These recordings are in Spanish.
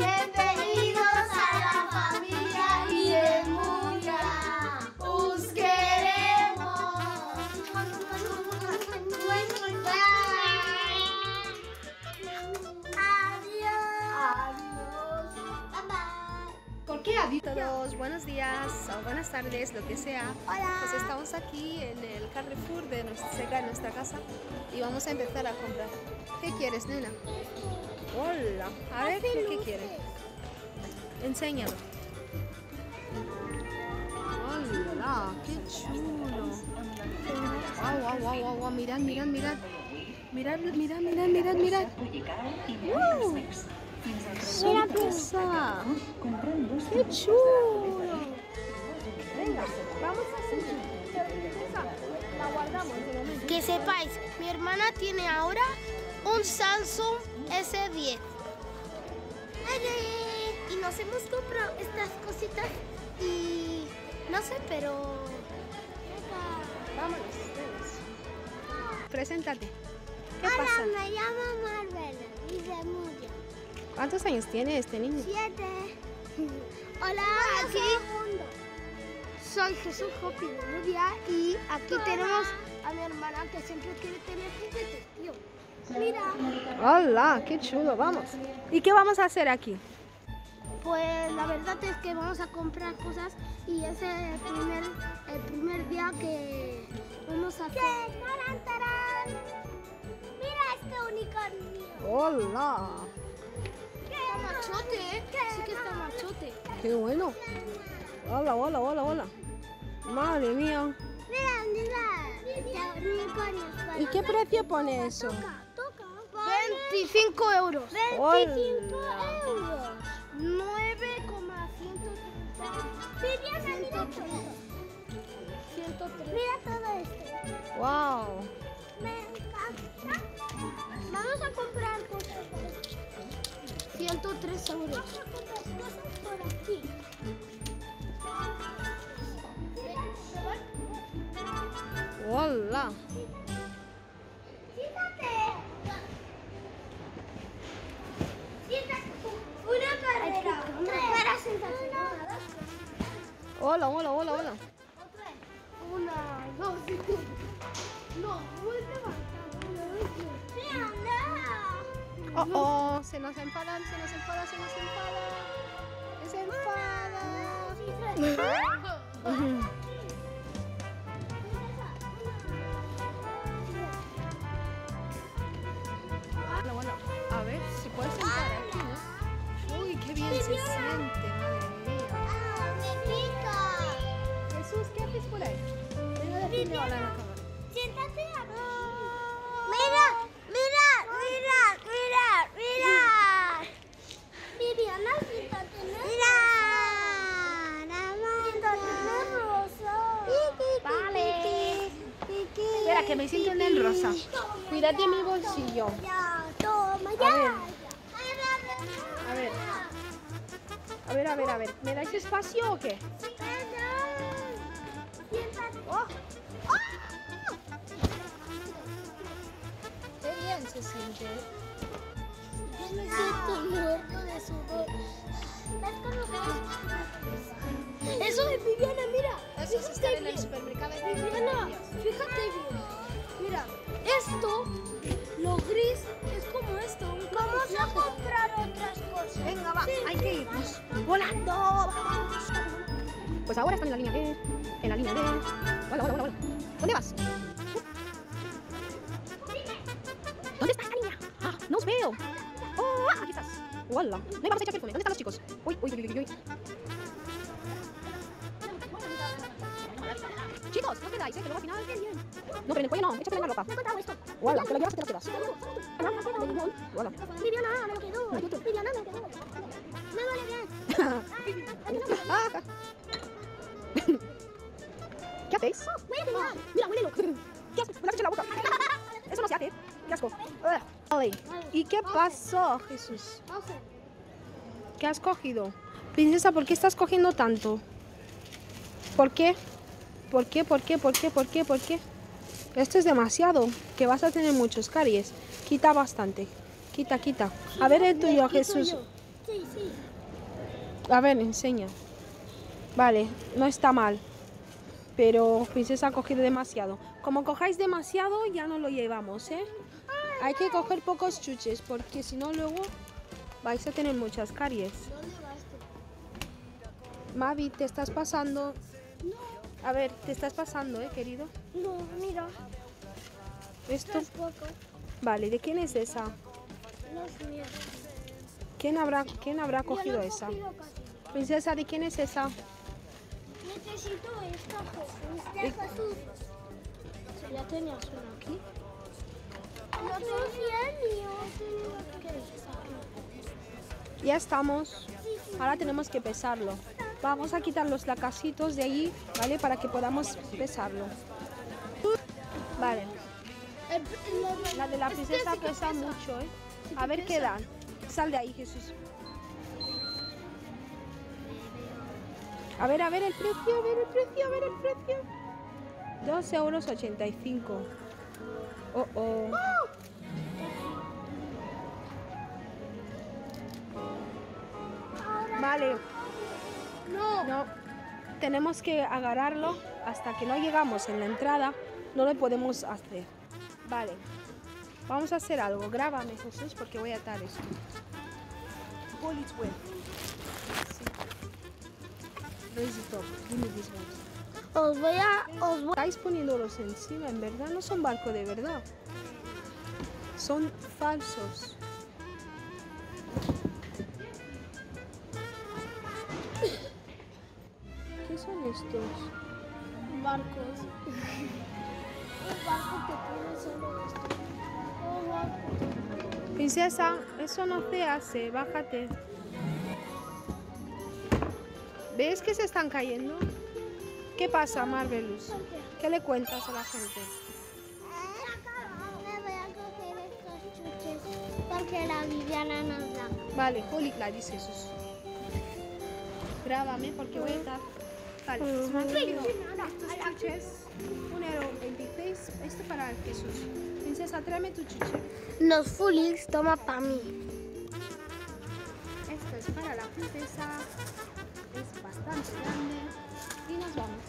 yeah. Buenos días o buenas tardes, lo que sea. Hola. Pues estamos aquí en el Carrefour de nuestra, cerca de nuestra casa y vamos a empezar a comprar. ¿Qué quieres, nena? Hola, a ver, ¿qué, qué quieres? Enséñame. Hola, qué chulo. Wow, wow, wow, wow, wow, mirad, mirad, mirad. Mirad, mirad, mirad, mirad, mirad. ¡Wow! ¡Sorpresa! ¡Qué chulo! Vamos a hacer. La guardamos momento. Que sepáis, mi hermana tiene ahora un Samsung S10. Y nos hemos comprado estas cositas y no sé, pero... Vámonos. Preséntate. ¿Qué Hola, pasa? me llamo Marvel y de Muya. ¿Cuántos años tiene este niño? Siete. Hola, aquí soy Jesús Hopi de Mudia y aquí tenemos a mi hermana que siempre quiere tener juguetes, tío. Mira, Hola, qué chulo, vamos. ¿Y qué vamos a hacer aquí? pues la verdad es que vamos a comprar cosas y ese es el primer, el primer día que vamos a hacer. ¡Tarán, tarán! Mira este unicornio. Hola, Está machote, ¿eh? Sí que está machote. qué bueno. Hola, hola, hola, hola. Madre mía. Mira, mira. ¿Y qué precio pone eso? Toca. 25 euros. 25 Hola. euros. 9,130. Viviana, mira todo. 103. Mira todo esto. Wow. Me encanta. Vamos a comprar cosas. 103 euros. Vamos a comprar cosas por aquí. Hola. Fíjate. Fíjate. Una carrera. Para sentarse. Hola, hola, hola, hola. Una, dos, No, muy levantado. Oh, oh, se nos enfadan, se nos enfada, se nos enfada. Se enfada. Siéntate aquí. Mira, mira, mira, mira, mira. Viviana, siéntate en el Mira. Vale. Espera, que me siento en el rosa. Cuídate mi bolsillo. Ya, toma, ya. A ver. A ver. A ver, a ver. ¿Me dais espacio o qué? Siéntate. ¡Oh! Qué bien se siente. Yo me siento muerto de sudor. ¿Ves cómo que Eso es Viviana, mira. Eso es estar en el supermercado. de Viviana, fíjate bien. Mira, esto, lo gris, es como esto. Vamos a comprar otras cosas. Venga, va, hay que irnos. ¡Volando! ¡Vamos! Pues ahora están en la línea B. En la línea B. Hola, hola, hola, no os veo! ¡Oh, ah, aquí estás! ¡Hola! No vamos a echar perfume. ¿Dónde están los chicos? ¡Uy, uy, uy, uy, uy! Chicos, no quedáis, ¿eh? Que luego al final... No, pero en el cuello no. Échate en la ropa. Me he encontrado esto. ¡Hola! ¿Te lo llevas o te lo quedas? ¡Hola! Viviana, me lo quedo. Viviana, me lo quedo. Me duele bien. ¿Qué hacéis? Mira, huélelo. ¿Qué haces? Me lo has hecho en la boca. Eso no se hace. Qué asco. Vale. ¿Y qué pasó, Jesús? ¿Qué has cogido? Princesa, ¿por qué estás cogiendo tanto? ¿Por qué? ¿Por qué? ¿Por qué? ¿Por qué? ¿Por qué? ¿Por qué? Esto es demasiado. Que vas a tener muchos caries. Quita bastante. Quita, quita. A ver el tuyo, Jesús. Sí, sí. A ver, enseña. Vale, no está mal. Pero Princesa ha cogido demasiado. Como cojáis demasiado, ya no lo llevamos, ¿eh? Hay que coger pocos chuches, porque si no luego vais a tener muchas caries. ¿Dónde vas tú? Mavi, te estás pasando. A ver, te estás pasando, ¿eh, querido? No, mira, Esto. es poco. Vale, ¿de quién es esa? No es mío. ¿Quién habrá, quién habrá cogido no esa? cogido. Princesa, ¿de quién es esa? Necesito esta, Jesús. De Jesús. Ya tenías una aquí. Ya estamos. Ahora tenemos que pesarlo. Vamos a quitar los lacasitos de allí, ¿vale? Para que podamos pesarlo. Vale. La de la princesa pesa mucho, ¿eh? A ver qué dan. Sal de ahí, Jesús. A ver, a ver el precio, a ver el precio, a ver el precio. 2 euros 85. Oh, oh. Vale. No. No, tenemos que agarrarlo hasta que no llegamos en la entrada, no lo podemos hacer. Vale, vamos a hacer algo. Grábame, Jesús, porque voy a atar esto. Pull it well. Sí. Raise it up. Give me this one. Os voy a. Os voy Estáis poniéndolos encima, en verdad no son barcos de verdad. Son falsos. Estos? barcos. Un barco que tiene solo esto. Un barco. Princesa, eso no se hace, bájate. ¿Ves que se están cayendo? ¿Qué pasa, Marvelous? ¿Qué le cuentas a la gente? Me voy a coger estos chuches porque la Viviana nos da. Vale, Holy Gladys, Jesús. Grábame porque voy a estar. Vale, estos chuches. Un euro 26. Esto para Jesús. Princesa, tráeme tu chuche. Los Fulix toma para mí. Esto es para la princesa. Es bastante grande. Y nos vamos.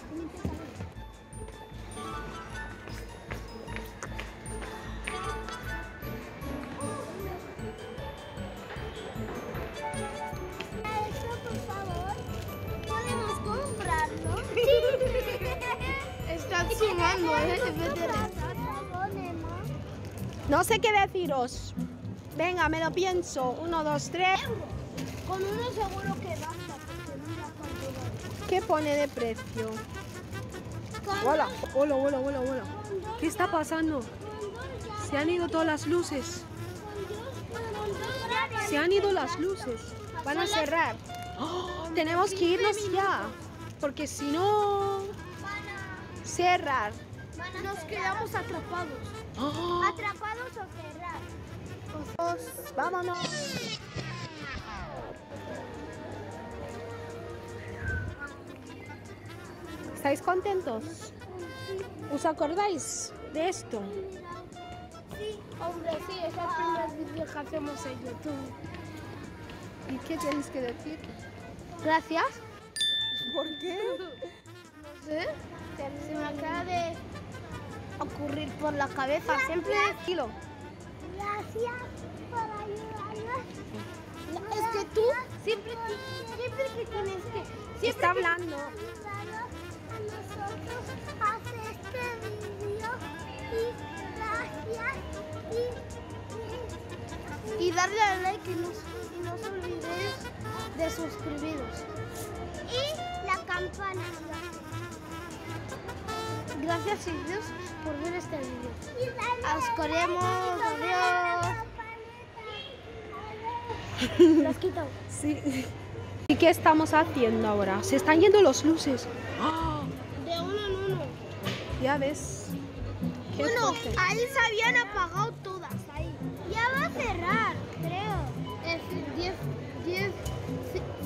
No sé qué deciros. Venga, me lo pienso. Uno, dos, tres. Con uno seguro que basta. ¿Qué pone de precio? Hola, hola, hola, hola, hola. ¿Qué está pasando? Se han ido todas las luces. Se han ido las luces. Van a cerrar. ¡Oh! tenemos que irnos ya. Porque si no... Cerrar. Nos quedamos atrapados. ¡Oh! ¿Atrapados o cerrar? Pues, vámonos. ¿Estáis contentos? ¿Os acordáis de esto? Sí, hombre, sí, es el primer vídeo que hacemos en YouTube. ¿Y qué tenéis que decir? Gracias. ¿Por qué? Se me acaba de ocurrir por la cabeza. Siempre Kilo. Gracias por ayudarnos. Es que tú siempre, siempre que tienes que... Siempre Está hablando. a nosotros este y gracias y, y, darle al like y no, y no os olvidéis de suscribiros. Y la campana. Gracias Dios por ver este vídeo. Os queremos, adiós. Lo has quitado. Sí. ¿Y qué estamos haciendo ahora? Se están yendo los luces. De uno en uno. Ya ves. Qué Bueno, ahí se habían apagado todas. Ahí. Ya va a cerrar, creo. Es 10, 10,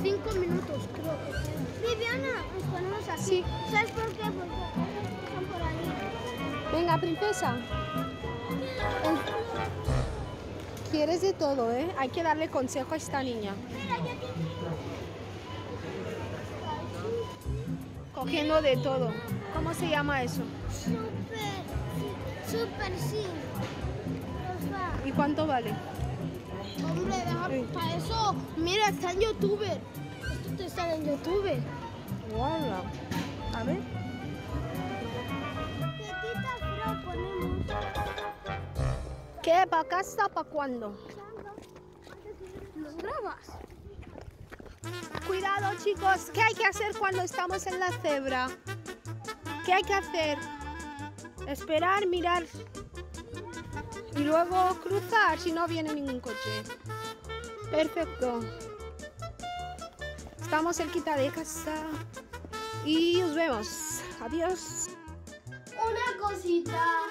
5 minutos, creo que queda. Viviana, nos ponemos aquí. Sí. ¿Sabes por qué? Porque están por ahí. Venga, princesa. Quieres de todo, ¿eh? Hay que darle consejo a esta niña. Cogiendo de todo. ¿Cómo se llama eso? Super, super sí. ¿Y cuánto vale? Hombre, deja para eso. Mira, está en youtuber. Esto sale en youtuber. Hola. A ver. ¿Qué? ¿Para casa? ¿Para cuándo? ¿Los grabas? Cuidado, chicos. ¿Qué hay que hacer cuando estamos en la cebra? ¿Qué hay que hacer? Esperar, mirar y luego cruzar si no viene ningún coche. Perfecto. Estamos cerquita de casa y nos vemos. Adiós. Una cosita.